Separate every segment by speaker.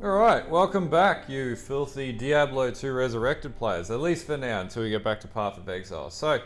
Speaker 1: Alright, welcome back, you filthy Diablo 2 Resurrected players. At least for now, until we get back to Path of Exile. So,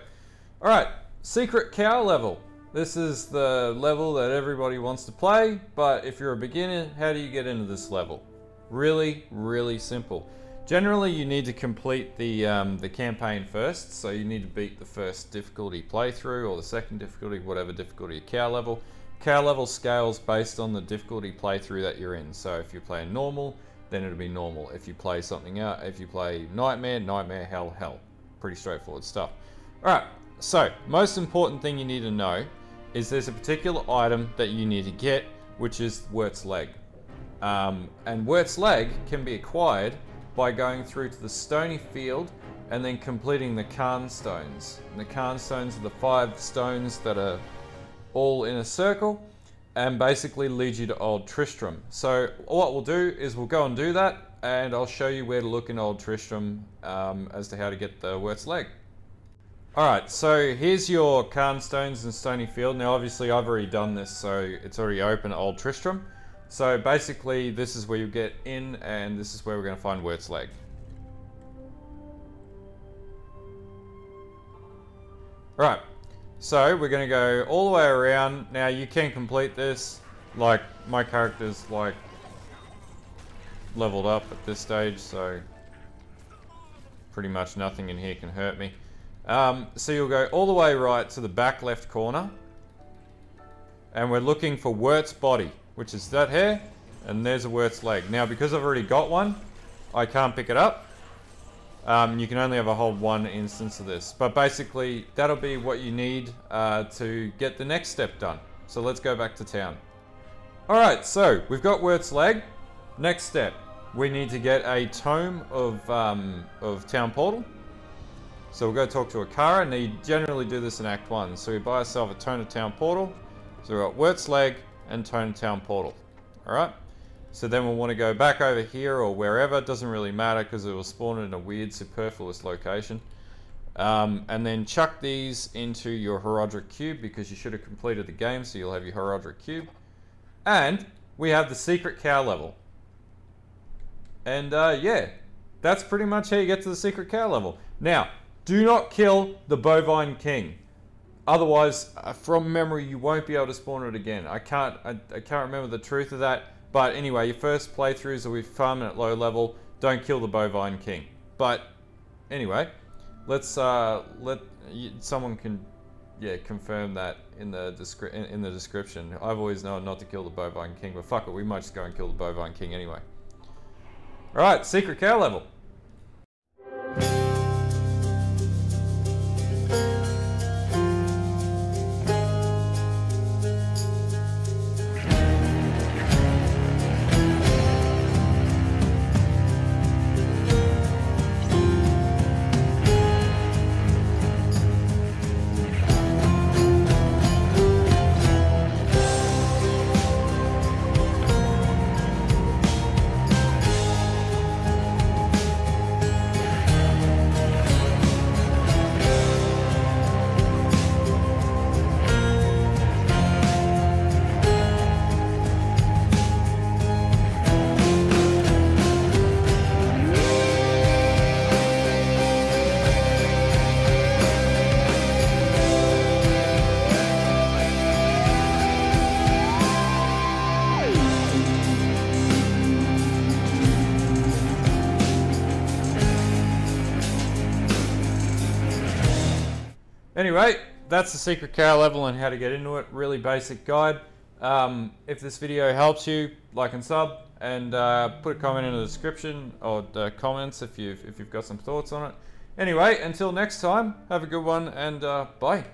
Speaker 1: alright, Secret Cow level. This is the level that everybody wants to play, but if you're a beginner, how do you get into this level? Really, really simple. Generally, you need to complete the, um, the campaign first, so you need to beat the first difficulty playthrough, or the second difficulty, whatever difficulty cow level. Cow level scales based on the difficulty playthrough that you're in. So if you play normal, then it'll be normal. If you play something out, if you play nightmare, nightmare, hell, hell. Pretty straightforward stuff. Alright, so most important thing you need to know is there's a particular item that you need to get, which is Wirt's Leg. Um, and Wirt's Leg can be acquired by going through to the stony field and then completing the Cairn stones. And the Cairn stones are the five stones that are all in a circle and basically lead you to Old Tristram. So what we'll do is we'll go and do that and I'll show you where to look in Old Tristram um, as to how to get the Wirt's Leg. Alright, so here's your Cairn Stones and Stony Field. Now obviously I've already done this, so it's already open Old Tristram. So basically this is where you get in and this is where we're going to find Wirt's Leg. Right, so we're going to go all the way around. Now you can complete this, like my character's like leveled up at this stage, so pretty much nothing in here can hurt me. Um, so you'll go all the way right to the back left corner, and we're looking for Wirt's body, which is that here, and there's a Wirt's leg. Now because I've already got one, I can't pick it up, um, you can only ever hold one instance of this. But basically, that'll be what you need uh, to get the next step done. So let's go back to town. Alright, so we've got Wirt's leg. Next step, we need to get a tome of, um, of Town Portal. So we'll go talk to Akara, and you generally do this in Act 1. So we buy ourselves a Tome of Town Portal. So we've got Wirt's leg and Tome of Town Portal. Alright? So then we'll want to go back over here or wherever, it doesn't really matter because it will spawn in a weird superfluous location. Um, and then chuck these into your Horadric Cube because you should have completed the game so you'll have your Horadric Cube. And we have the secret cow level. And uh, yeah, that's pretty much how you get to the secret cow level. Now, do not kill the bovine king. Otherwise, uh, from memory, you won't be able to spawn it again. I can't, I, I can't remember the truth of that. But anyway, your first playthroughs are with farming at low level. Don't kill the bovine king. But anyway, let's uh, let someone can yeah confirm that in the in, in the description. I've always known not to kill the bovine king, but fuck it, we might just go and kill the bovine king anyway. All right, secret cow level. Anyway, that's the secret cow level and how to get into it. Really basic guide. Um, if this video helps you, like and sub, and uh, put a comment in the description or comments if you've if you've got some thoughts on it. Anyway, until next time, have a good one and uh, bye.